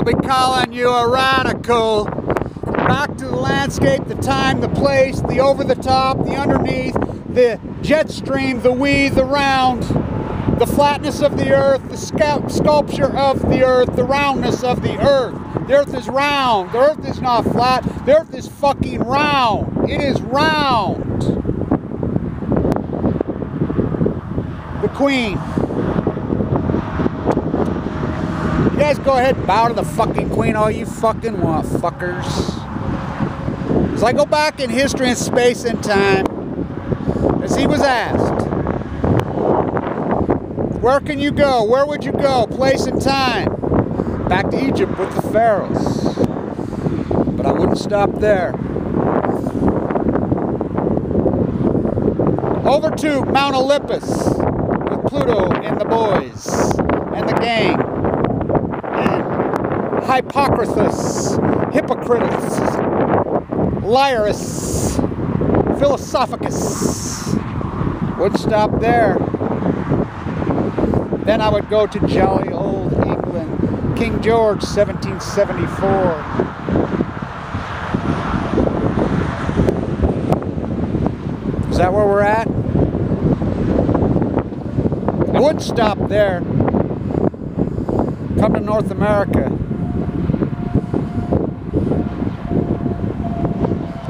They'll be calling you a radical. Back to the landscape, the time, the place, the over the top, the underneath, the jet stream, the we, the round, the flatness of the earth, the sculpture of the earth, the roundness of the earth. The earth is round. The earth is not flat. The earth is fucking round. It is round. The queen. You guys go ahead and bow to the fucking queen all you fucking want, fuckers. As I go back in history and space and time, as he was asked, where can you go? Where would you go? Place and time back to Egypt with the pharaohs. But I wouldn't stop there. Over to Mount Olympus with Pluto and the boys and the gang and Hippocrates, Hippocrates, Lyris, Philosophicus. Wouldn't stop there. Then I would go to jolly old England, King George, 1774. Is that where we're at? I would stop there. Come to North America.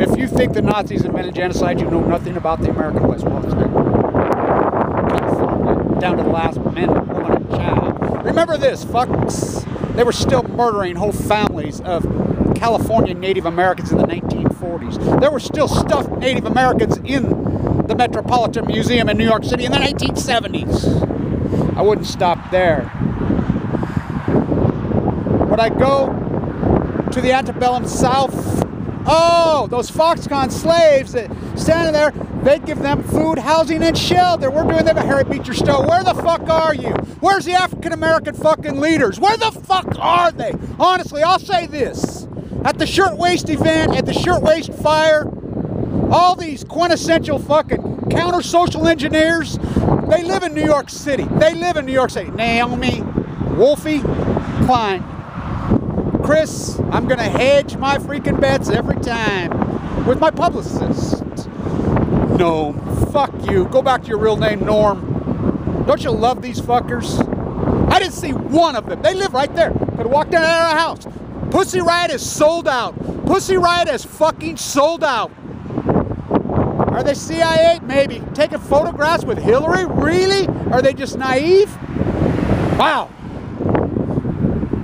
If you think the Nazis invented genocide, you know nothing about the American West. Well, down to the last man, woman and child. Remember this, fucks. They were still murdering whole families of California Native Americans in the 1940s. There were still stuffed Native Americans in the Metropolitan Museum in New York City in the 1970s. I wouldn't stop there. Would I go to the antebellum South? Oh, those Foxconn slaves that standing there they give them food, housing, and shelter. We're doing them a Harry Beecher Stowe. Where the fuck are you? Where's the African American fucking leaders? Where the fuck are they? Honestly, I'll say this. At the shirtwaist event, at the shirtwaist fire, all these quintessential fucking counter social engineers, they live in New York City. They live in New York City. Naomi, Wolfie, Klein. Chris, I'm gonna hedge my freaking bets every time with my publicist. No, Fuck you. Go back to your real name, Norm. Don't you love these fuckers? I didn't see one of them. They live right there. Could have walked out of our house. Pussy Riot is sold out. Pussy Riot is fucking sold out. Are they CIA? Maybe. Taking photographs with Hillary? Really? Are they just naive? Wow.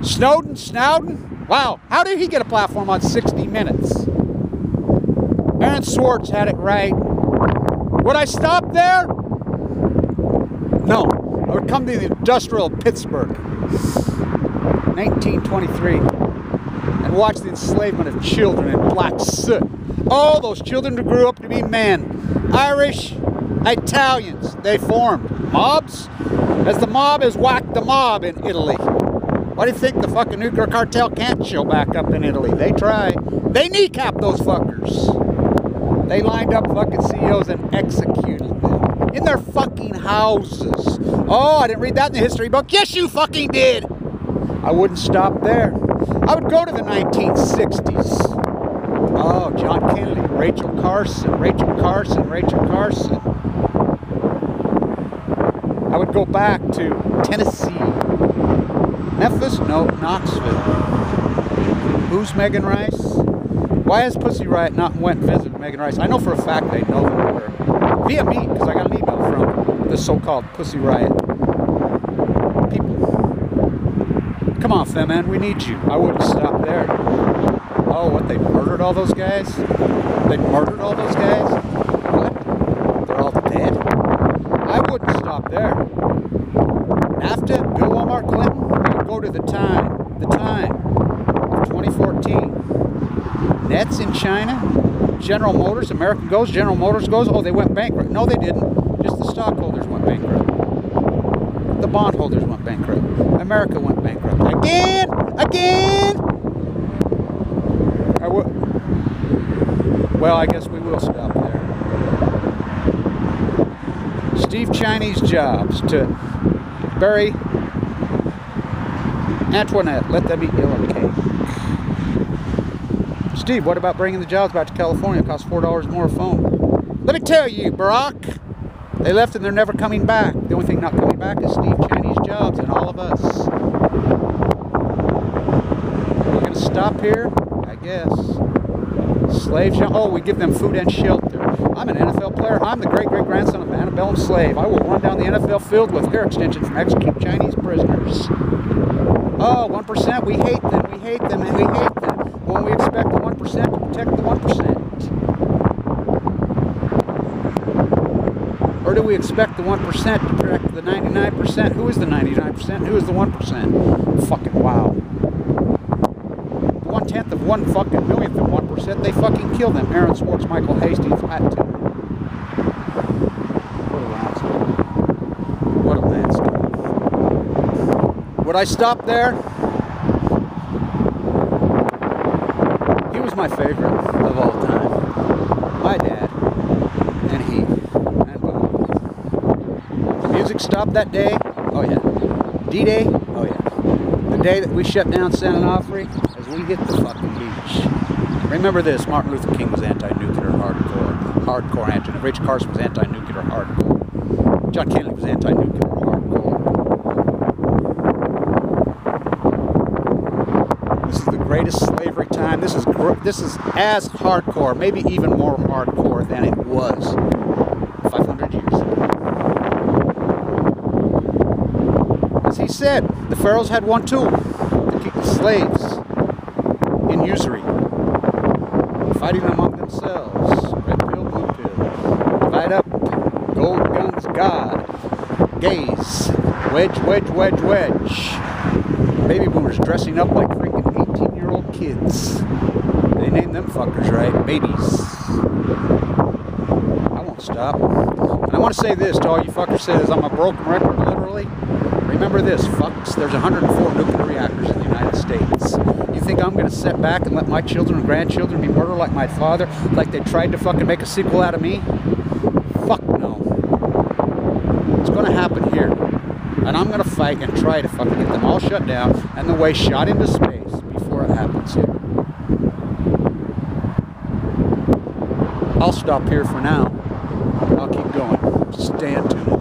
Snowden, Snowden? Wow. How did he get a platform on 60 Minutes? Aaron Swartz had it right. Would I stop there? No. I would come to the industrial Pittsburgh, 1923, and watch the enslavement of children in black soot. All those children who grew up to be men. Irish, Italians, they formed mobs, as the mob has whacked the mob in Italy. Why do you think the fucking nuclear cartel can't show back up in Italy? They try. They kneecap those fuckers. They lined up fucking CEOs and executed them in their fucking houses. Oh, I didn't read that in the history book. Yes, you fucking did. I wouldn't stop there. I would go to the 1960s. Oh, John Kennedy, Rachel Carson, Rachel Carson, Rachel Carson. I would go back to Tennessee. Memphis? No, Knoxville. Who's Megan Rice? Why has Pussy Riot not went and visited Megan Rice? I know for a fact they know her. Via me, because I got an email from the so-called Pussy Riot people. Come on, Femen, we need you. I wouldn't stop there. Oh, what, they murdered all those guys? They murdered all those guys? What? They're all dead? I wouldn't stop there. NAFTA, Bill Omar Clinton, I would go the time, the time of 2014 Nets in China, General Motors, American goes, General Motors goes. Oh, they went bankrupt. No, they didn't. Just the stockholders went bankrupt. The bondholders went bankrupt. America went bankrupt. Again! Again! I well, I guess we will stop there. Steve Chinese Jobs to Barry Antoinette, let eat yellow cake. Steve, what about bringing the jobs back to California? It costs $4 more a phone. Let me tell you, Barack, they left and they're never coming back. The only thing not coming back is Steve Chinese jobs and all of us. We're going to stop here, I guess. Slaves, oh, we give them food and shelter. I'm an NFL player. I'm the great great grandson of an antebellum slave. I will run down the NFL field with hair extensions and execute Chinese prisoners. Oh, 1%, we hate them, we hate them, and we hate them. When we expect the 1% to protect the 1%. Or do we expect the 1% to protect the 99%? Who is the 99%? Who is the 1%? Fucking wow. The one tenth of one fucking millionth of 1%, they fucking kill them. Aaron Swartz, Michael Hastings, Pat. What a landscape. What a landscape. Would I stop there? He was my favorite of all time. My dad and he and Bob. The music stopped that day. Oh yeah. D-Day. Oh yeah. The day that we shut down San Onofre as we hit the fucking beach. Remember this: Martin Luther King was anti-nuclear hardcore, hardcore anti. Rachel Carson was anti-nuclear hardcore. John Kennedy was anti-nuclear hardcore. This is the greatest slavery time. This is this is as hardcore, maybe even more hardcore than it was 500 years. As he said, the pharaohs had one tool to keep the slaves in usury, fighting among themselves. Red pill, blue pill. Divide up. Gold guns, God. Gays. Wedge, wedge, wedge, wedge. Baby boomers dressing up like freaking 18 year old kids. They named them fuckers right. Babies. I won't stop. And I want to say this to all you fuckers says I'm a broken record, literally. Remember this, fucks. There's 104 nuclear reactors in the United States. You think I'm going to sit back and let my children and grandchildren be murdered like my father, like they tried to fucking make a sequel out of me? Fuck no. It's going to happen here. And I'm going to fight and try to fucking get them all shut down and the way shot into space happens here. I'll stop here for now. I'll keep going. Stand tuned.